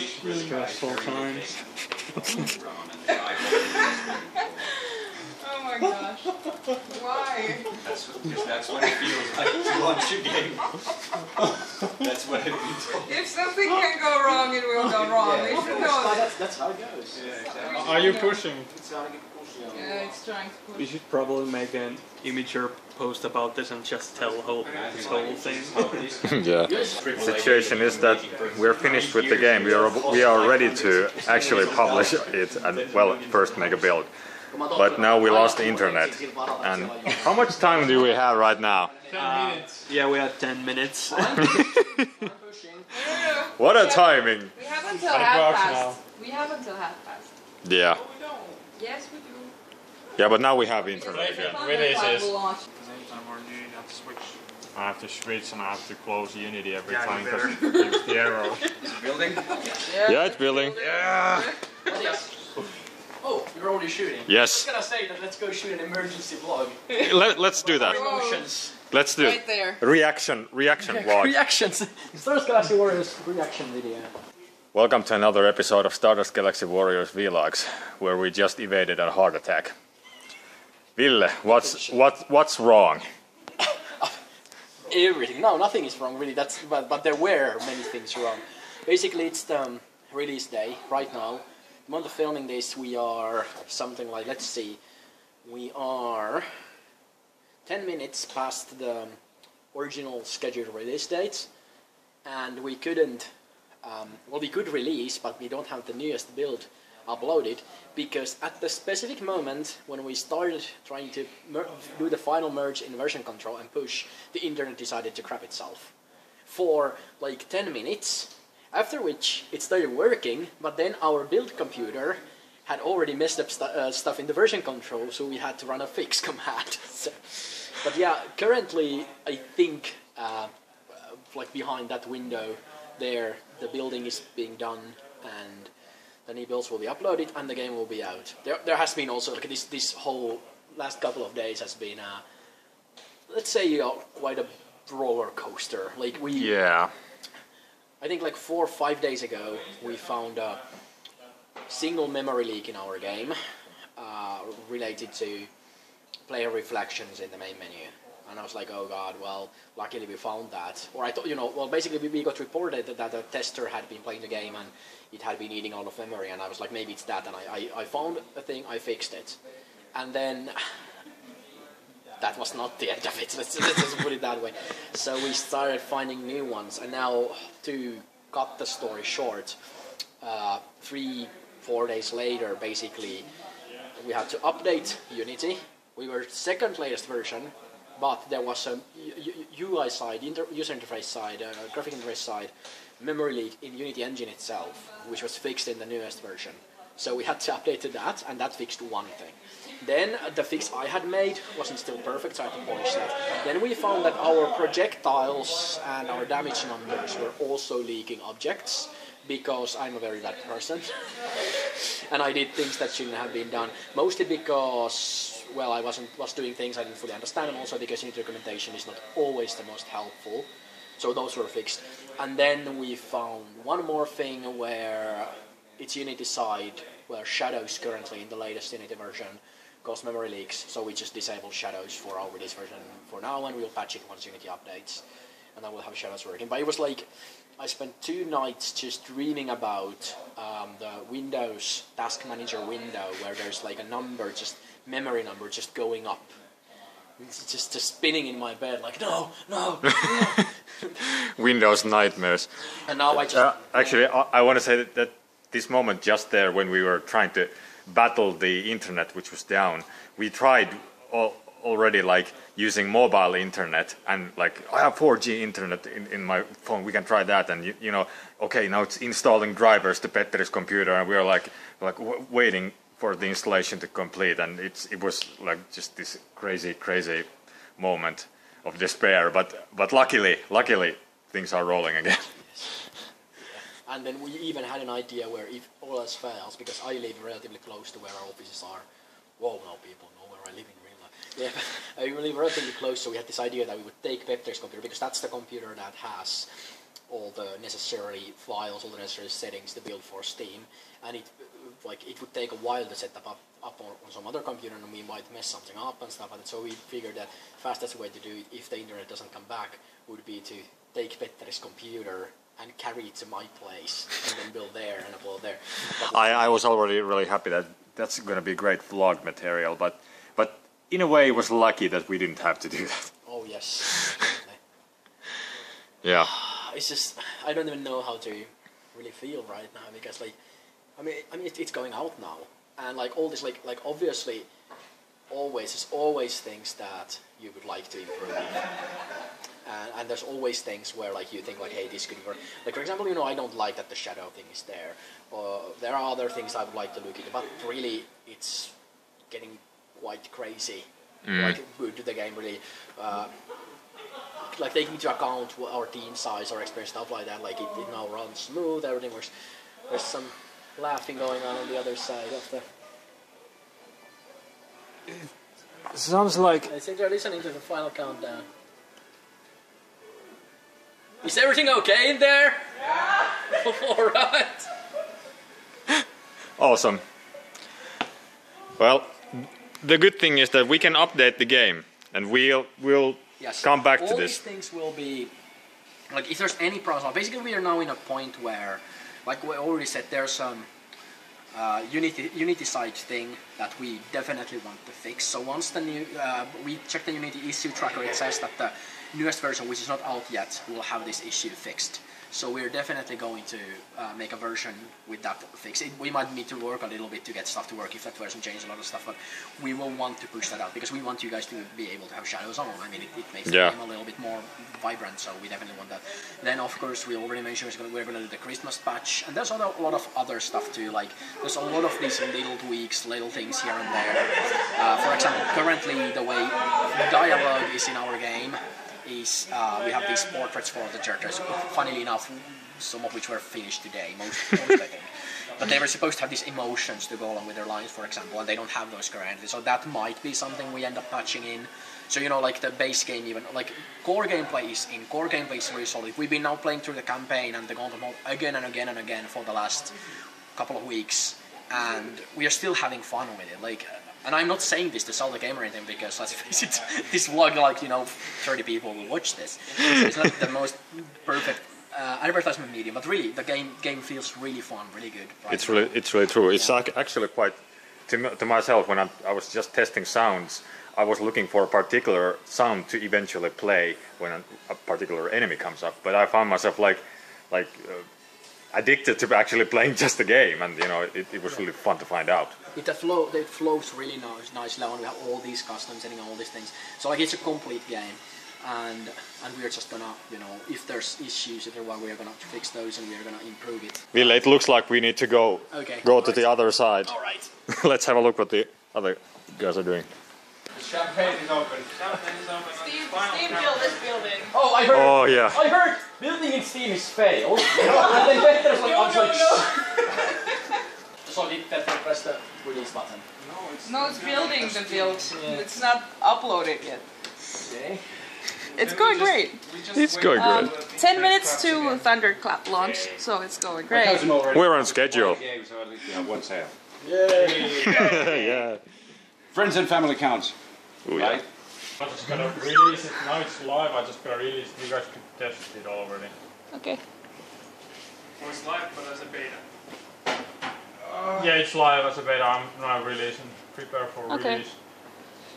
Stressful times. Oh my gosh. Why? That's, because that's what it feels like to launch a game. That's what I've been told. If something can go wrong, it will go wrong. We should know that. That's, that's how it goes. Yeah, exactly. Are you pushing? It's gotta get pushed. Yeah, it's trying to push. We should probably make an immature post about this and just tell whole, this whole thing. yeah. Situation is that we're finished with the game. We are we are ready to actually publish it and well first make a build. But now we lost the internet. And how much time do we have right now? Yeah, we have 10 minutes. What a timing! We have until half works past. We have until half past. Yeah. Yes, we do. Yeah, but now we have internet again. With this is- I have to switch and I have to close Unity every Yeah, time better. because it gives the error. Building? Yeah, it's building. Oh, you're already shooting. Yes. I was gonna say that let's go shoot an emergency vlog. Let, let's do that. Emotions. Let's do Right there. reaction reaction vlog. Reactions. Stardust Galaxy Warriors reaction video. Welcome to another episode of Stardust Galaxy Warriors Vlogs, where we just evaded a heart attack. Ville, what's what what's wrong? Everything. No, nothing is wrong really. That's but, but there were many things wrong. Basically, it's the um, release day right now. Month of filming this, we are something like let's see, we are ten minutes past the original scheduled release date, and we couldn't. Um, well, we could release, but we don't have the newest build uploaded because at the specific moment when we started trying to do the final merge in version control and push, the internet decided to crap itself for like 10 minutes. After which it started working, but then our build computer had already messed up uh, stuff in the version control, so we had to run a fix command. so, but yeah, currently I think uh, like behind that window there, the building is being done and the new builds will be uploaded and the game will be out. There, there has been also like this this whole last couple of days has been uh, let's say quite a roller coaster. Like we, Yeah. I think like four or five days ago we found a single memory leak in our game uh, related to player reflections in the main menu. And I was like, oh god, well, luckily we found that. Or I thought, you know, well, basically we- got reported that, that a tester had been playing the game and it had been eating all of memory. And I was like, maybe it's that. And I, I, I found a thing, I fixed it. And then that was not the end of it. Let's, let's just put it that way. So we started finding new ones, and now to cut the story short, uh, three, four days later, basically, we had to update Unity. We were second latest version, but there was a UI side, inter- user interface side, uh, graphic interface side, memory leak in Unity Engine itself, which was fixed in the newest version. So we had to update to that, and that fixed one thing. Then the fix I had made wasn't still perfect, so I had to polish that. Then we found that our projectiles and our damage numbers were also leaking objects because I'm a very bad person. and I did things that shouldn't have been done. Mostly because, well, I wasn't was doing things I didn't fully understand, and also because Unity documentation is not always the most helpful. So those were fixed. And then we found one more thing where it's Unity side, where shadows currently in the latest Unity version cause memory leaks. So we just disabled shadows for our release version for now, and we'll patch it once Unity updates, and then we'll have shadows working. But it was like I spent two nights just dreaming about um, the Windows Task Manager window where there's like a number, just memory number, just going up. It's just, just spinning in my bed, like no, no. no. Windows nightmares. and now I just Uh, actually, I, I want to say that, that this moment just there when we were trying to battle the internet, which was down, we tried al- already like using mobile internet and like I have 4G internet in, in my phone. We can try that, and you, you know, okay, now it's installing drivers to Petteri's computer, and we are like like waiting for the installation to complete, and it's it was like just this crazy crazy moment of despair. But but luckily, luckily things are rolling again. And then we even had an idea where if all else fails, because I live relatively close to where our offices are. Whoa, now people know where I live in real life. Yeah, I live relatively close, so we had this idea that we would take Petteri's computer, because that's the computer that has all the necessary files, all the necessary settings to build for Steam, and it like it would take a while to set them up up on, on some other computer, and we might mess something up and stuff that. So we figured that fastest way to do it, if the internet doesn't come back, would be to take Petteri's computer and carry it to my place, and then build there and upload there. I, I was already really happy that that's going to be great vlog material, but but in a way it was lucky that we didn't have to do that. oh yes. Yeah. it's just I don't even know how to really feel right now because like I mean I mean it, it's going out now and like all this like like obviously always there's always things that you would like to improve and, and there's always things where like you think like hey this could work like for example you know I don't like that the shadow thing is there or there are other things I would like to look into but really it's getting quite crazy like good to the game really uh, like taking into account what our team size, our experience, stuff like that, like it, it now runs smooth, everything works. There's some laughing going on on the other side of the. Sounds like I think they're listening to the final countdown. Is everything okay in there? Yeah. All right. awesome. Well, the good thing is that we can update the game, and we'll we'll Yes. come back All to these this. things will be like if there's any problems. Basically, we are now in a point where, like we already said, there's some uh, Unity Unity side thing that we definitely want to fix. So once the new uh, we check the Unity issue tracker, it says that the newest version, which is not out yet, will have this issue fixed. So we're definitely going to uh, make a version with that fix. It, we might need to work a little bit to get stuff to work if that version changes a lot of stuff, but we will want to push that out because we want you guys to be able to have shadows on. I mean, it, it makes Yeah. the game a little bit more vibrant, so we definitely want that. Then, of course, we already mentioned we're going to do the Christmas patch, and there's a lot- a lot of other stuff too. Like, there's a lot of these little tweaks, little things here and there. Uh, for example, currently the way dialogue is in our game is uh, we have these portraits for the characters. Funnily enough, some of which were finished today, most, most I think. But they were supposed to have these emotions to go along with their lines, for example, and they don't have those currently. So that might be something we end up patching in. So you know, like the base game, even like core gameplay is in. Core gameplay is really solid. We've been now playing through the campaign and the gauntlet mode again and again and again for the last couple of weeks, and we are still having fun with it. Like, and I'm not saying this to sell the game or anything because let's face it, this vlog, like you know, 30 people will watch this. It's not the most perfect uh, advertisement medium, but really, the game game feels really fun, really good. right It's really it's really true. It's ac- actually quite to, to myself when I, I was just testing sounds. I was looking for a particular sound to eventually play when a, a particular enemy comes up, but I found myself like like uh, addicted to actually playing just the game, and you know it, it was really fun to find out. It the flow it flows really nice, nicely, and we have all these customs and all these things. So like it's a complete game, and and we're just gonna, you know, if there's issues, if there are, we're gonna fix those, and we're gonna improve it. Ville, it looks like we need to go Okay. go to the other side. All right. Let's have a look what the other guys are doing. Champagne is open. Steve, Steve built this building. Oh, I heard. Oh yeah. I heard building in Steam is failed. and then Petter's like, I was like, so did Petter press the release button? No, it's building the build. It's not uploaded yet. Okay. It's going great. It's going Um, great. 10 minutes to Thunderclap launch, so it's going great. We're on schedule. Game, so at least we have one sale. yeah. Friends and family counts, Ooh, yeah. right? I'm just gonna release it. Now it's live. I just gonna release. it. You guys can test it already. Okay. Oh, it's live, but as a beta. Yeah, it's live as a beta. I'm now releasing. Prepare for Okay. release.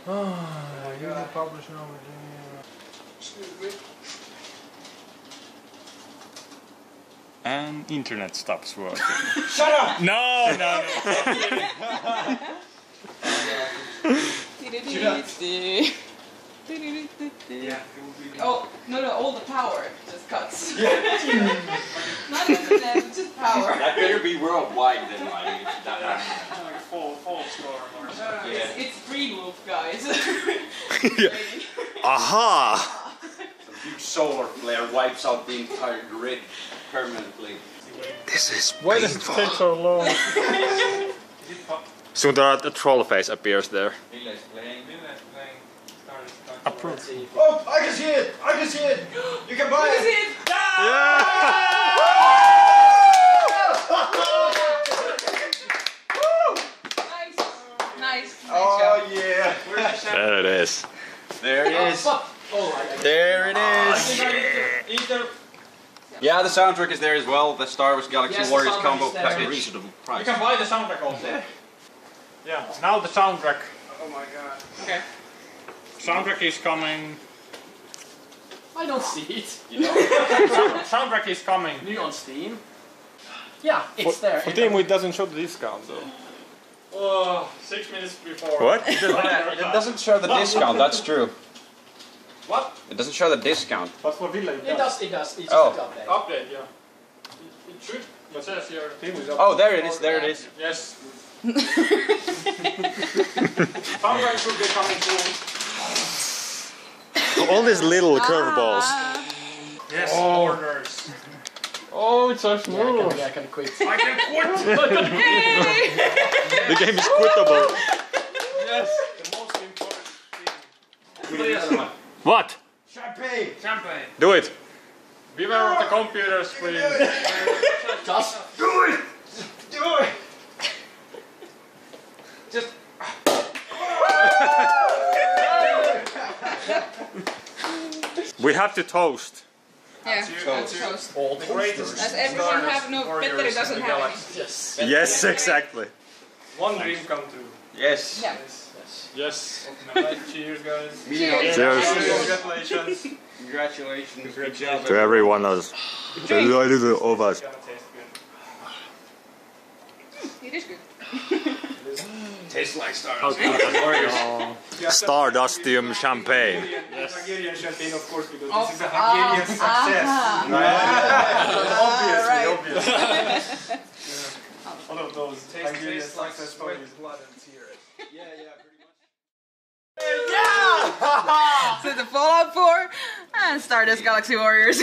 Oh, you can publish now. And internet stops working. Shut up! No, no, no, Oh, no, no, all the power just cuts. Not internet, just power. That better be worldwide then, I mean, that, Like a full, full storm or something. It's, it's free move, guys. Aha! a huge solar flare wipes out the entire grid permanently. This is Why does it take so long? Soon the, the troll face appears there. Ville's playing. Approved. Oh, I can see it! I can see it! You can buy it! it? Nice. Nice. Oh yeah. There it is. There it is. Oh, oh There it oh, is. Either Yeah, the soundtrack is there as well. The Stardust Galaxy Yes, Warriors combo is there. package. Reasonable you price. can buy the soundtrack also. Yeah. Yeah. Now the soundtrack. Oh my god. Okay. Soundtrack is coming. I don't see it. Soundtrack is coming. New on Steam. Yeah, it's there. For in Team, it doesn't show the discount though. Oh, six minutes before. What? It doesn't show the discount, that's true. What? It doesn't show the discount. But for Ville, it It does. does, it does. It's Oh. just update. Update, yeah. It, it should. It says here. Team. Oh, there it is, there it is. Yes. Soundtrack should be coming soon. All these little ah. curveballs. Yes. Oh. Orders. Oh, it's so Yeah, I smooth. can, I can quit. I can quit. The game is quittable. yes. The most important thing. What? Champagne. Champagne. Do it. Beware of the computers, please. Just Just. We have to toast. Yeah. you. That's That's toast. all The greatest. Does everyone have no warriors Petteri in doesn't the have any. Yes. Yes, exactly. One dream come true. Yes. Yeah. Yes. Right, cheers, guys. Cheers. Cheers. Congratulations. Congratulations. Good job. To everyone else. To all of us. Gonna good. It is good. Tastes like Star Stardustium champagne. Hungarian champagne, of course, because Oh, this is a Hungarian success. Ah. Right. Obviously, obviously. One of those Hungarian tastes like success sweat, stories. blood, and tears. Yeah, yeah, pretty much. Yeah! so the Fallout 4 and Stardust Galaxy Warriors.